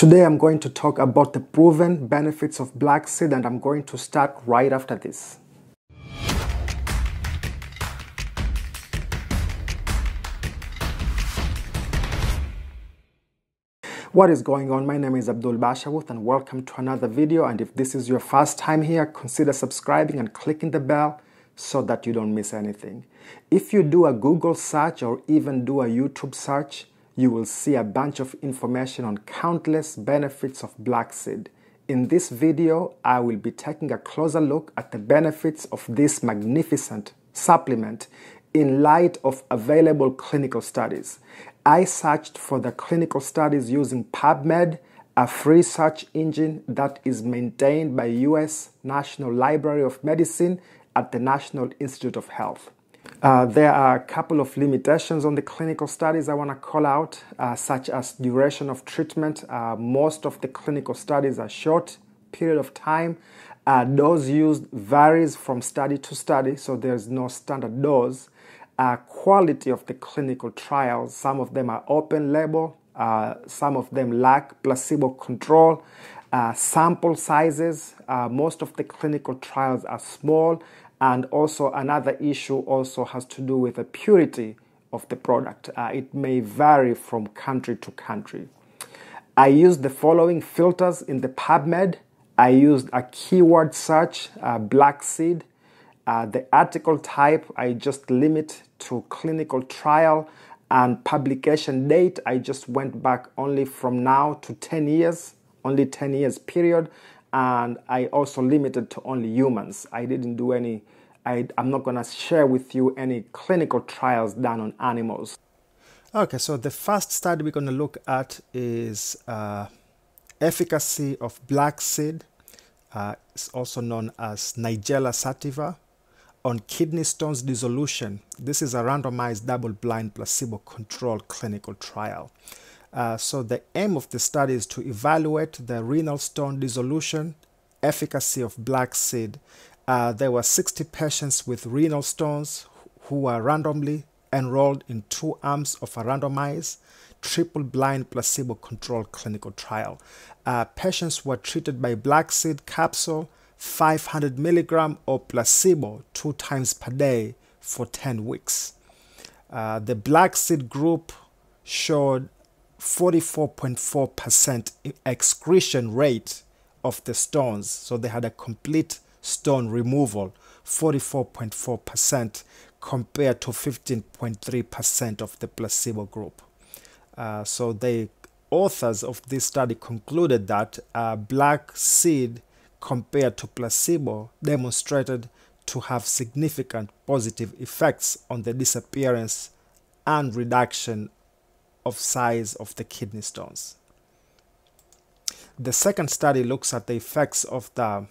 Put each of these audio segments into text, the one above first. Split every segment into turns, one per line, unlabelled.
Today I'm going to talk about the proven benefits of black seed and I'm going to start right after this. What is going on? My name is Abdul Bashawuth and welcome to another video and if this is your first time here, consider subscribing and clicking the bell so that you don't miss anything. If you do a Google search or even do a YouTube search, you will see a bunch of information on countless benefits of black seed. In this video, I will be taking a closer look at the benefits of this magnificent supplement in light of available clinical studies. I searched for the clinical studies using PubMed, a free search engine that is maintained by US National Library of Medicine at the National Institute of Health. Uh, there are a couple of limitations on the clinical studies I want to call out, uh, such as duration of treatment. Uh, most of the clinical studies are short period of time. Uh, dose used varies from study to study, so there's no standard dose uh, quality of the clinical trials. Some of them are open label, uh, some of them lack placebo control. Sample sizes, most of the clinical trials are small, and also another issue also has to do with the purity of the product. Uh, it may vary from country to country. I used the following filters in the PubMed. I used a keyword search, uh, black seed, uh, the article type, I just limit to clinical trial and publication date. I just went back only from now to 10 years, only 10 years period. And I also limited to only humans. I didn't do any, I, I'm not going to share with you any clinical trials done on animals.
Okay, so the first study we're going to look at is uh, efficacy of black seed. Uh, it's also known as Nigella sativa on kidney stones dissolution. This is a randomized double-blind placebo-controlled clinical trial. Uh, so the aim of the study is to evaluate the renal stone dissolution efficacy of black seed. Uh, there were 60 patients with renal stones who were randomly enrolled in two arms of a randomized triple-blind placebo-controlled clinical trial. Uh, patients were treated by black seed capsule 500 milligram or placebo two times per day for 10 weeks. Uh, the black seed group showed 44.4% excretion rate of the stones. So they had a complete stone removal, 44.4% compared to 15.3% of the placebo group. Uh, so the authors of this study concluded that uh, black seed compared to placebo demonstrated to have significant positive effects on the disappearance and reduction of size of the kidney stones. The second study looks at the effects of the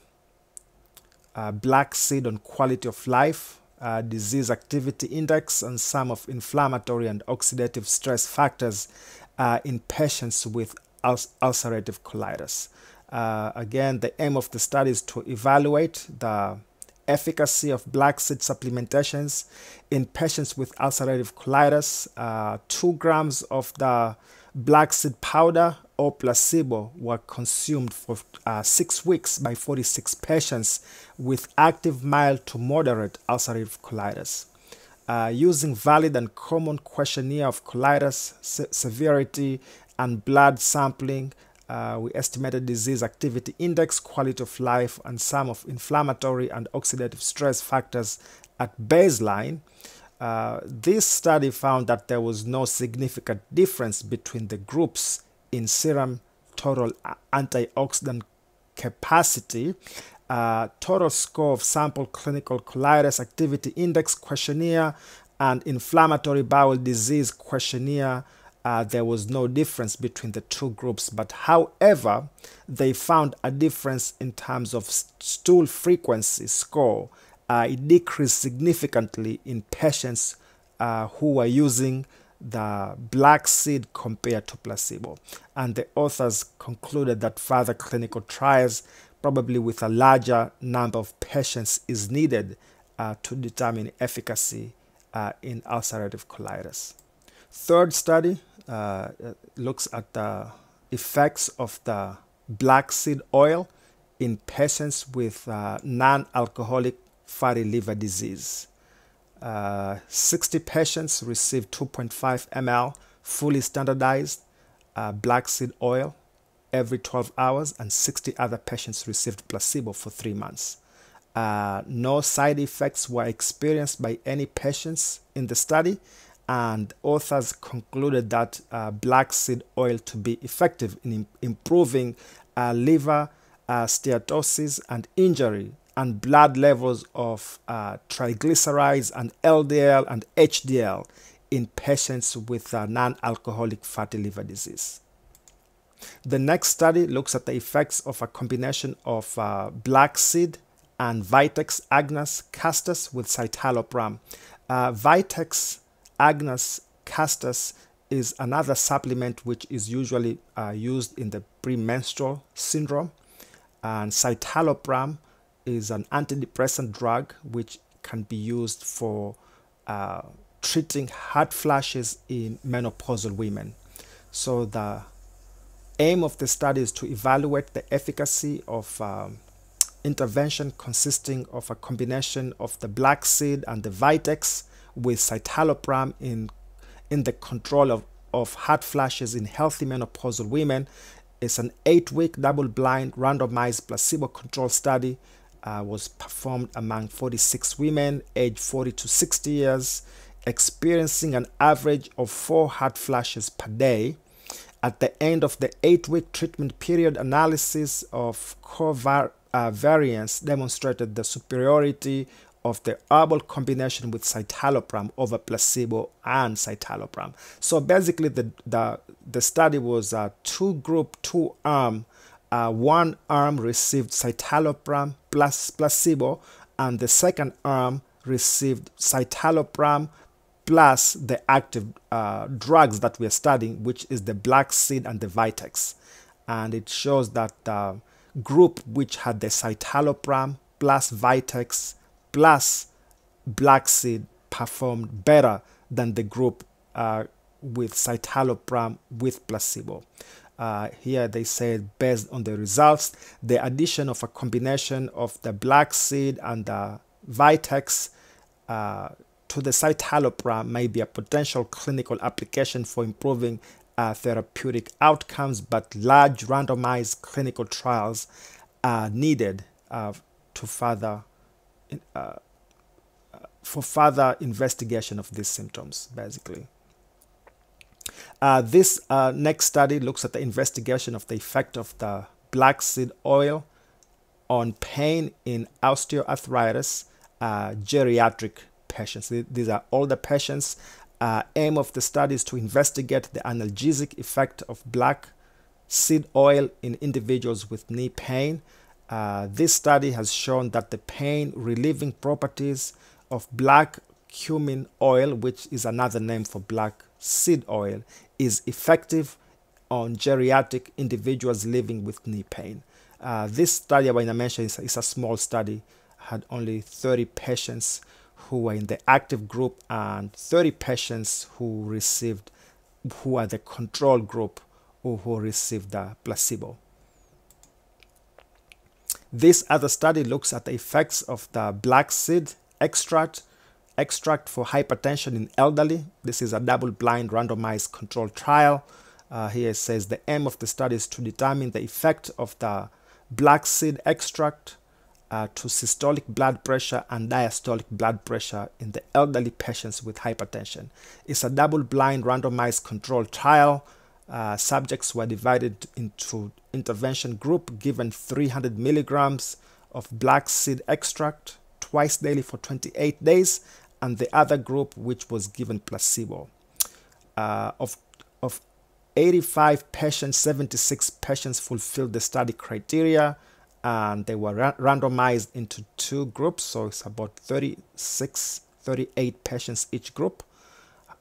uh, black seed on quality of life, uh, disease activity index, and some of inflammatory and oxidative stress factors uh, in patients with ulcerative colitis. Uh, again, the aim of the study is to evaluate the efficacy of black seed supplementations in patients with ulcerative colitis. Uh, two grams of the black seed powder or placebo were consumed for uh, six weeks by 46 patients with active mild to moderate ulcerative colitis. Uh, using valid and common questionnaire of colitis se severity and blood sampling, uh, we estimated disease activity index, quality of life, and some of inflammatory and oxidative stress factors at baseline. Uh, this study found that there was no significant difference between the groups in serum total antioxidant capacity, uh, total score of simple clinical colitis activity index questionnaire, and inflammatory bowel disease questionnaire uh, there was no difference between the two groups. But however, they found a difference in terms of stool frequency score. Uh, it decreased significantly in patients uh, who were using the black seed compared to placebo. And the authors concluded that further clinical trials, probably with a larger number of patients, is needed uh, to determine efficacy uh, in ulcerative colitis. Third study uh, looks at the effects of the black seed oil in patients with uh, non-alcoholic fatty liver disease. Uh, 60 patients received 2.5 ml fully standardized uh, black seed oil every 12 hours and 60 other patients received placebo for three months. Uh, no side effects were experienced by any patients in the study and authors concluded that uh, black seed oil to be effective in improving uh, liver uh, steatosis and injury and blood levels of uh, triglycerides and LDL and HDL in patients with uh, non-alcoholic fatty liver disease. The next study looks at the effects of a combination of uh, black seed and Vitex agnus castus with citalopram. Vitex agnus castus is another supplement which is usually uh, used in the premenstrual syndrome. And citalopram is an antidepressant drug which can be used for uh, treating hot flashes in menopausal women. So the aim of the study is to evaluate the efficacy of um, intervention consisting of a combination of the black seed and the Vitex with citalopram in, in the control of, of hot flashes in healthy menopausal women. It's an eight-week double-blind randomized placebo-controlled study uh, was performed among 46 women aged 40 to 60 years experiencing an average of four hot flashes per day at the end of the eight-week treatment period, analysis of covariance uh, demonstrated the superiority of the herbal combination with citalopram over placebo and citalopram. So basically, the the, the study was a two-group, two-arm. Uh, one arm received citalopram plus placebo, and the second arm received citalopram plus the active uh, drugs that we are studying, which is the black seed and the Vitex. And it shows that the group which had the citalopram plus Vitex plus black seed performed better than the group uh, with citalopram with placebo. Uh, here they said based on the results, the addition of a combination of the black seed and the Vitex uh, to the citalopram may be a potential clinical application for improving uh, therapeutic outcomes, but large randomized clinical trials are needed uh, to further uh, for further investigation of these symptoms, basically. Uh, this uh, next study looks at the investigation of the effect of the black seed oil on pain in osteoarthritis, uh, geriatric patients. These are older patients. Uh, aim of the study is to investigate the analgesic effect of black seed oil in individuals with knee pain. Uh, this study has shown that the pain relieving properties of black cumin oil, which is another name for black seed oil, is effective on geriatric individuals living with knee pain. Uh, this study, I mentioned, is, is a small study, had only 30 patients who were in the active group and 30 patients who received who are the control group or who received the placebo. This other study looks at the effects of the black seed extract extract for hypertension in elderly. This is a double-blind randomized controlled trial. Uh, here it says the aim of the study is to determine the effect of the black seed extract uh, to systolic blood pressure and diastolic blood pressure in the elderly patients with hypertension. It's a double-blind randomized controlled trial. Uh, subjects were divided into intervention group given 300 milligrams of black seed extract twice daily for 28 days and the other group which was given placebo. Uh, of, of 85 patients, 76 patients fulfilled the study criteria and they were ra randomized into two groups so it's about 36 38 patients each group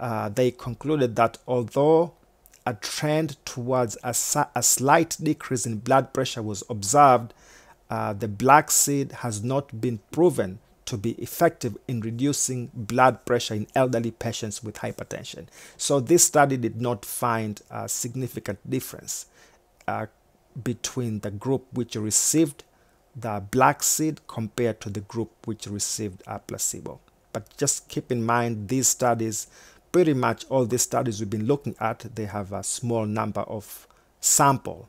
uh, they concluded that although a trend towards a, a, slight decrease in blood pressure was observed uh, the black seed has not been proven to be effective in reducing blood pressure in elderly patients with hypertension. So this study did not find a significant difference uh, between the group which received the black seed compared to the group which received a placebo. But just keep in mind these studies, pretty much all these studies we've been looking at, they have a small number of sample.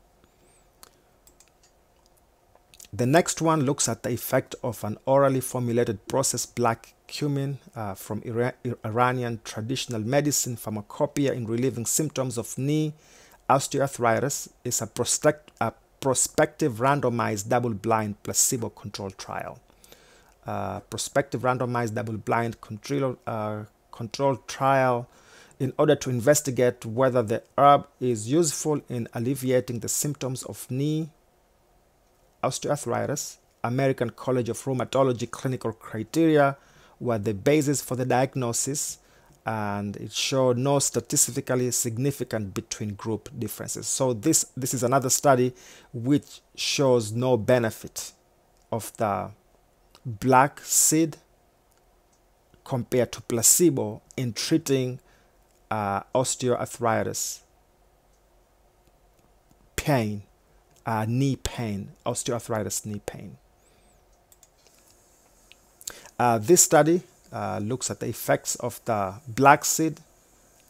The next one looks at the effect of an orally formulated processed black cumin uh, from Ira Iranian traditional medicine pharmacopoeia in relieving symptoms of knee osteoarthritis is a, a prospective randomized double-blind placebo-controlled trial. Uh, prospective randomized double-blind control, uh, controlled trial in order to investigate whether the herb is useful in alleviating the symptoms of knee osteoarthritis. American College of Rheumatology clinical criteria were the basis for the diagnosis and it showed no statistically significant between group differences. So this, this is another study which shows no benefit of the black seed compared to placebo in treating uh, osteoarthritis pain, uh, knee pain, osteoarthritis knee pain. Uh, this study uh, looks at the effects of the black seed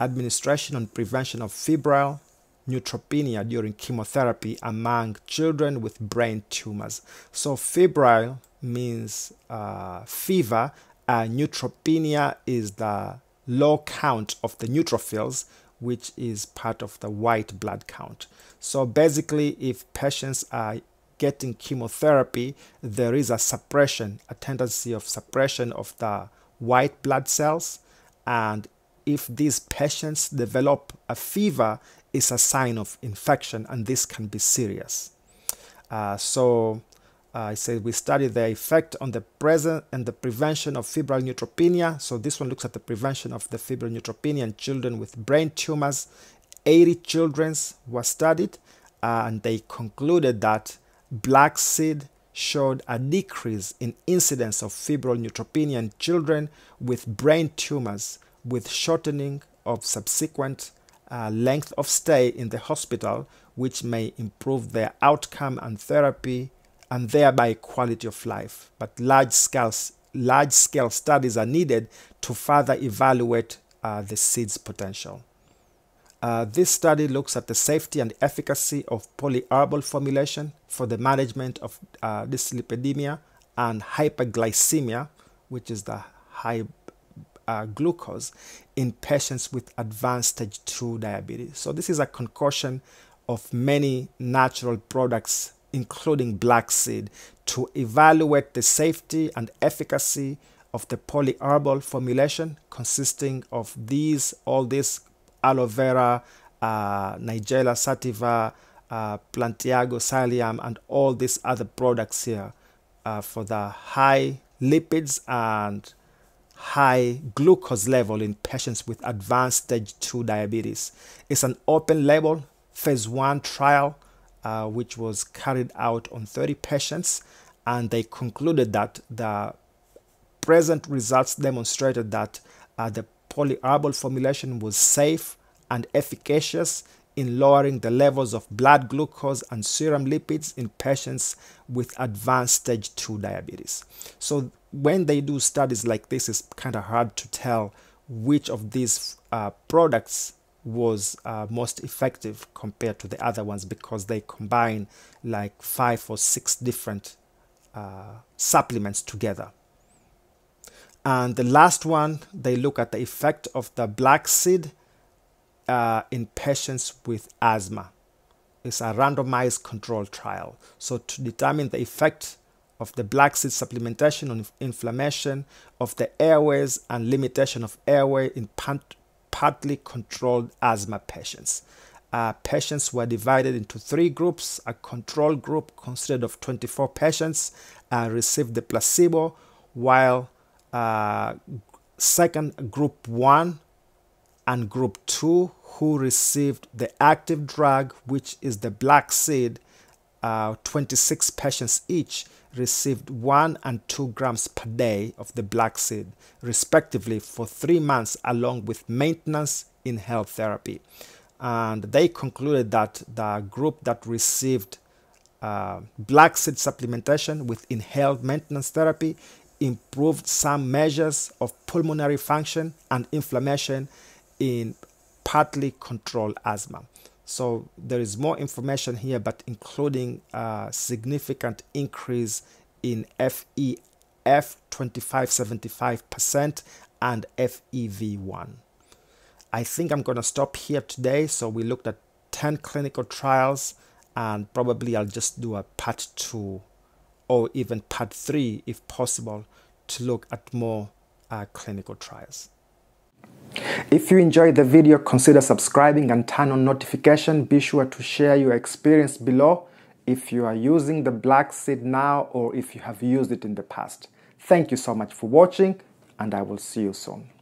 administration on prevention of febrile neutropenia during chemotherapy among children with brain tumors. So febrile means uh, fever, and neutropenia is the low count of the neutrophils, which is part of the white blood count. So basically, if patients are getting chemotherapy, there is a suppression, a tendency of suppression of the white blood cells and if these patients develop a fever is a sign of infection and this can be serious uh, so uh, I said we studied the effect on the present and the prevention of febrile neutropenia. So this one looks at the prevention of the febrile neutropenia in children with brain tumors. 80 children were studied uh, and they concluded that black seed showed a decrease in incidence of febrile neutropenia in children with brain tumors with shortening of subsequent uh, length of stay in the hospital which may improve their outcome and therapy and thereby quality of life but large scale large scale studies are needed to further evaluate uh, the seed's potential uh, this study looks at the safety and efficacy of polyherbal formulation for the management of uh, dyslipidemia and hyperglycemia, which is the high uh, glucose, in patients with advanced stage 2 diabetes. So this is a concoction of many natural products, including black seed, to evaluate the safety and efficacy of the polyherbal formulation consisting of these all these aloe vera, uh, Nigella sativa, uh, Plantiago and all these other products here uh, for the high lipids and high glucose level in patients with advanced stage 2 diabetes. It's an open label phase 1 trial uh, which was carried out on 30 patients and they concluded that the present results demonstrated that uh, the polyherbal formulation was safe and efficacious in lowering the levels of blood glucose and serum lipids in patients with advanced stage 2 diabetes. So when they do studies like this, it's kind of hard to tell which of these uh, products was uh, most effective compared to the other ones because they combine like five or six different uh, supplements together. And the last one, they look at the effect of the black seed uh, in patients with asthma. It's a randomized control trial. So to determine the effect of the black seed supplementation on inflammation of the airways and limitation of airway in partly controlled asthma patients. Uh, patients were divided into three groups. A control group consisted of 24 patients uh, received the placebo, while uh, second group one and group two who received the active drug, which is the black seed, uh, 26 patients each received 1 and 2 grams per day of the black seed, respectively, for three months, along with maintenance inhaled therapy. and they concluded that the group that received uh, black seed supplementation with inhaled maintenance therapy improved some measures of pulmonary function and inflammation in partly controlled asthma. So there is more information here, but including a significant increase in FEF 2575% and FEV1. I think I'm going to stop here today. So we looked at 10 clinical trials and probably I'll just do a part two or even part three if possible to look at more uh, clinical trials.
If you enjoyed the video, consider subscribing and turn on notification. Be sure to share your experience below if you are using the black seed now or if you have used it in the past. Thank you so much for watching and I will see you soon.